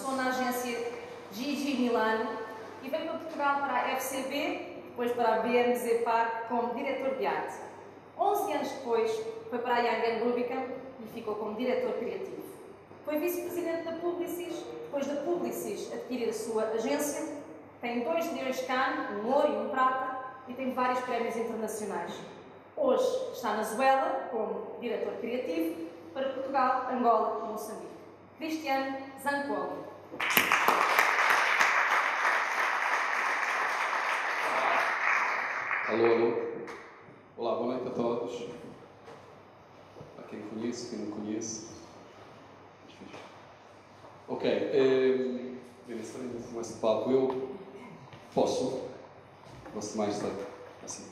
Sou na agência Gigi Milano e venho para Portugal para a FCB, depois para a BMZ Park como diretor de arte. 11 anos depois foi para a Young Rubicon e ficou como diretor criativo. Foi vice-presidente da Publicis, depois da Publicis adquirir a sua agência, tem dois leões de Cannes, um ouro e um prata, e tem vários prémios internacionais. Hoje está na Zuela como diretor criativo para Portugal, Angola e Moçambique. Cristiano Zancoli. Alô, alô. Olá, boa noite a todos. A quem conhece, quem não conhece. Ok, eh, bem, nesse com esse palco eu posso, gosto mais de assim.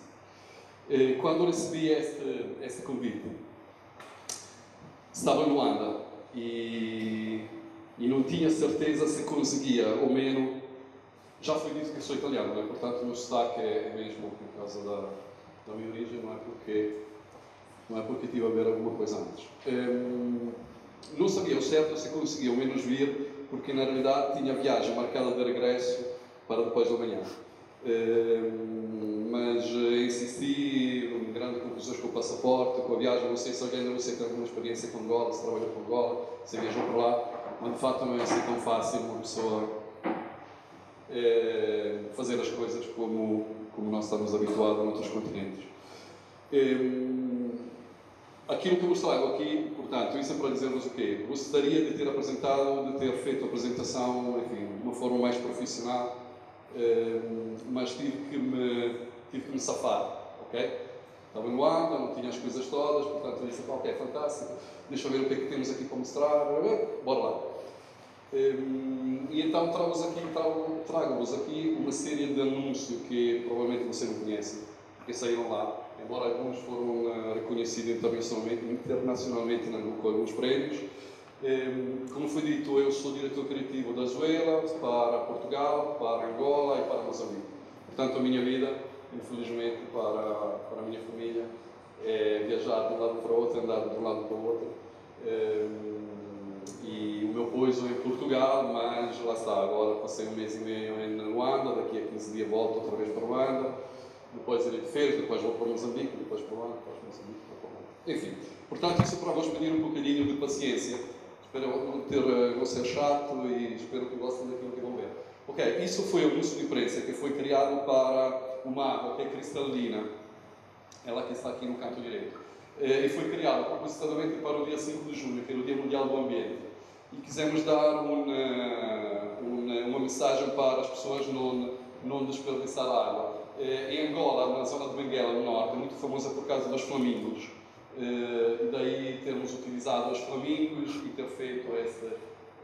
Eh, quando recebi este, este convite, estava em Luanda e, e não tinha certeza se conseguia, ou menos, já foi dito que sou italiano, né? portanto o meu sotaque é, mesmo por causa da, da minha origem, não é porque não é porque tive a ver alguma coisa antes. Um, não sabia o certo se conseguia ao menos vir, porque na realidade tinha viagem marcada de regresso para depois da manhã. Um, mas uh, insisti, grandes confusões com o passaporte, com a viagem, não sei se alguém não sei se tem alguma experiência com Angola, se trabalhou com Angola, se viajou para lá, mas de facto não é assim tão fácil uma pessoa é, fazer as coisas como, como nós estamos habituados em outros continentes. É, aquilo que vos trago aqui, portanto, isso é para dizer-vos o quê? Gostaria de ter apresentado, de ter feito a apresentação, enfim, de uma forma mais profissional, é, mas tive que me, tive que me safar, ok? Estava em Luanda, não tinha as coisas todas, portanto, disse, ok, fantástico, deixa eu ver o que é que temos aqui para mostrar, bora lá. Um, e então trago-vos aqui, trago aqui uma série de anúncios que provavelmente você não conhece, porque saíram lá, embora alguns foram uh, reconhecidos internacionalmente, internacionalmente com alguns prémios. Um, como foi dito, eu sou diretor criativo da Zuela para Portugal, para Angola e para Moçambique. Portanto, a minha vida, infelizmente, para, para de um lado para o outro, andar de um lado para o outro. Um, e o meu poiso em Portugal, mas lá está, agora passei um mês e meio em Luanda, daqui a 15 dias volto outra vez para Luanda, depois irei de depois vou para Moçambique, depois para Luanda, depois para Moçambique, depois para Luanda. Enfim, portanto, isso é para vos pedir um bocadinho de paciência, espero não, ter, eh, não ser chato e espero que gostem daquilo que vão ver. Ok, isso foi o anúncio de imprensa que foi criado para uma água que é cristalina, ela que está aqui no canto direito. Eh, e foi criado propositadamente para o dia 5 de junho, que era o Dia Mundial do Ambiente. E quisemos dar uma, uma, uma mensagem para as pessoas não, não desperdiçar água. Eh, em Angola, na zona de Benguela, no norte, é muito famosa por causa dos flamingos. Eh, e daí termos utilizado os flamingos e ter feito esse,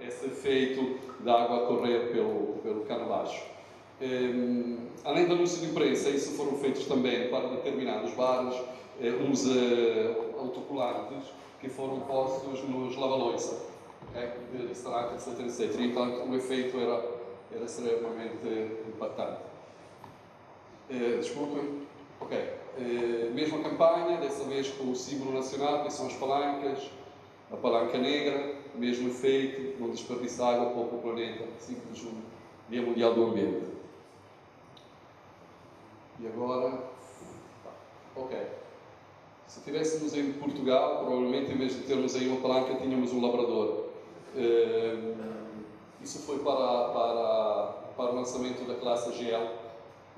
esse efeito da água correr pelo, pelo cano baixo. Um, além do anúncio de imprensa, isso foram feitos também para determinados bares, eh, uns uh, autocolantes que foram postos nos lava-loiça, okay? de restaurante, etc, etc. E, o efeito era, era extremamente impactante. Uh, desculpem. Ok. Mesma campanha, dessa vez com o símbolo nacional, que são as palancas, a palanca negra, mesmo efeito, não desperdiçar água para o planeta, 5 de junho, Dia Mundial do Ambiente. E agora. Ok. Se estivéssemos em Portugal, provavelmente em vez de termos aí uma palanca, tínhamos um labrador. Ehm, isso foi para, para, para o lançamento da classe GL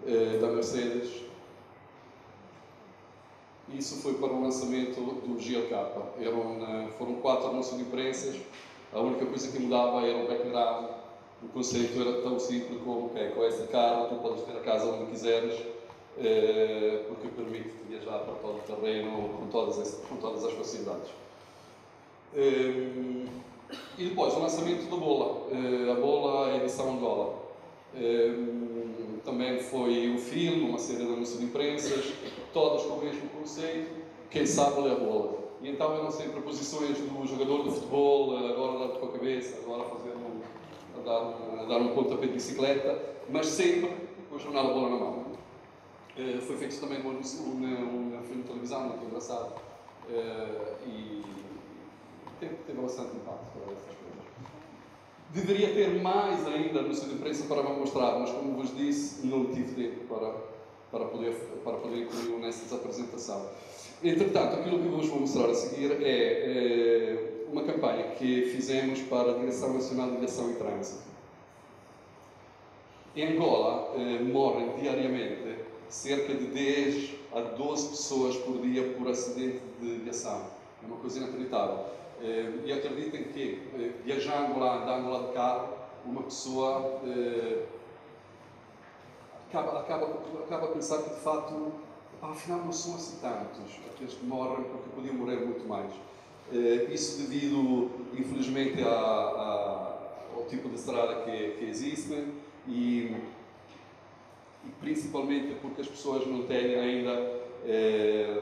eh, da Mercedes. Isso foi para o lançamento do GLK. Eram, eh, foram quatro anúncios de imprensas. A única coisa que mudava era o background. O conceito era tão simples como, ok, com essa cara tu podes ter a casa onde quiseres porque permite viajar para todo o terreno com todas as, com todas as facilidades. Eh, e depois o lançamento da Bola, eh, a Bola edição Angola. Também foi um filme, uma série de anúncios de imprensas, todas com o mesmo conceito, quem sabe lê a bola. E então eram sempre posições do jogador de futebol, agora dar com a cabeça, agora fazer um, a dar, a dar um pontapé de bicicleta, mas sempre com o jornal da bola na mão. Uh, foi feito também um, um, um, filme de televisão muito engraçado uh, e teve, teve bastante impacto para essas coisas. Deveria ter mais ainda no de imprensa para mostrar, mas como vos disse, não tive tempo para, para, poder, para poder incluir nessa apresentação. Entretanto, aquilo que vos vou mostrar a seguir é, é uma campanha que fizemos para a Direção Nacional de Aviação e Trânsito. Em Angola eh, morrem diariamente cerca de 10 a 12 pessoas por dia por acidente de aviação. É uma coisa inacreditável. Eh, e acreditem que, eh, viajando lá, andando lá de carro, uma pessoa eh, acaba, acaba, acaba a pensar que, de facto, afinal não são assim tantos aqueles que morrem, porque podiam morrer muito mais. Isso devido, infelizmente, a, a, ao tipo de estrada que, que existe e, e, principalmente porque as pessoas não têm ainda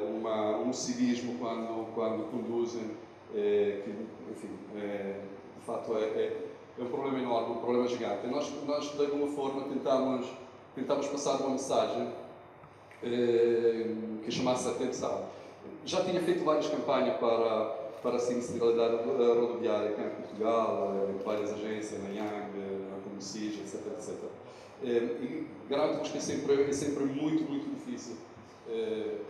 uma, um civismo quando, quando conduzem é, que, enfim, é, de é, é, é, um problema enorme, um problema gigante. Nós, nós de alguma forma, tentamos, tentamos passar uma mensagem é, que chamasse a atenção. Já tinha feito várias campanhas para, para a sinistralidade rodoviária aqui em Portugal, em várias agências, na Yang, na Comunicig, etc, etc. E garanto-vos que é sempre, é sempre muito, muito difícil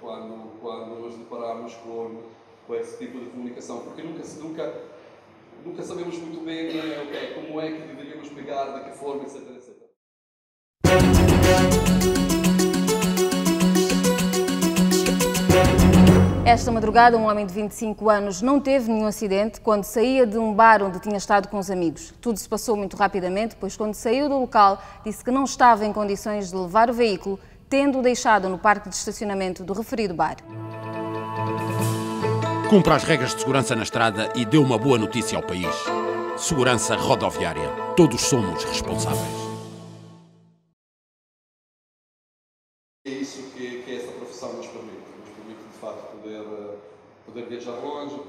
quando, quando nos deparamos com com esse tipo de comunicação, porque nunca, nunca, nunca sabemos muito bem né, okay, como é que deveríamos pegar, de que forma, etc. Esta madrugada, um homem de 25 anos não teve nenhum acidente quando saía de um bar onde tinha estado com os amigos. Tudo se passou muito rapidamente, pois quando saiu do local disse que não estava em condições de levar o veículo, tendo-o deixado no parque de estacionamento do referido bar. Cumpra as regras de segurança na estrada e dê uma boa notícia ao país. Segurança rodoviária. Todos somos responsáveis.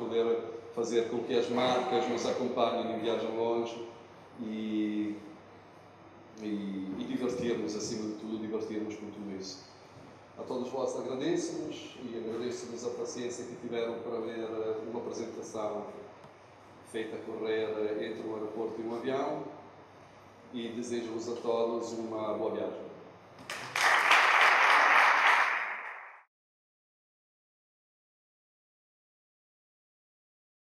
Poder fazer com que as marcas nos acompanhem em viagem longe e, e, e divertirmos, acima de tudo, divertirmos com tudo isso. A todos vós agradeço-vos e agradeço-vos a paciência que tiveram para ver uma apresentação feita a correr entre um aeroporto e um avião e desejo-vos a todos uma boa viagem.